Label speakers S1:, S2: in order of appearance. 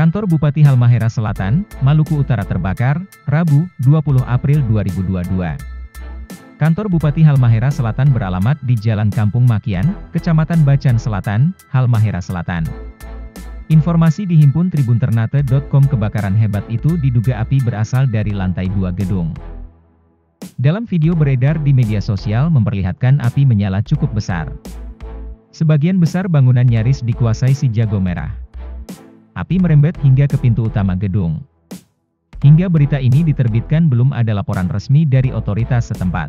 S1: Kantor Bupati Halmahera Selatan, Maluku Utara terbakar, Rabu, 20 April 2022. Kantor Bupati Halmahera Selatan beralamat di Jalan Kampung Makian, Kecamatan Bacan Selatan, Halmahera Selatan. Informasi dihimpun tribunternate.com kebakaran hebat itu diduga api berasal dari lantai dua gedung. Dalam video beredar di media sosial memperlihatkan api menyala cukup besar. Sebagian besar bangunan nyaris dikuasai si jago merah. Api merembet hingga ke pintu utama gedung. Hingga berita ini diterbitkan belum ada laporan resmi dari otoritas setempat.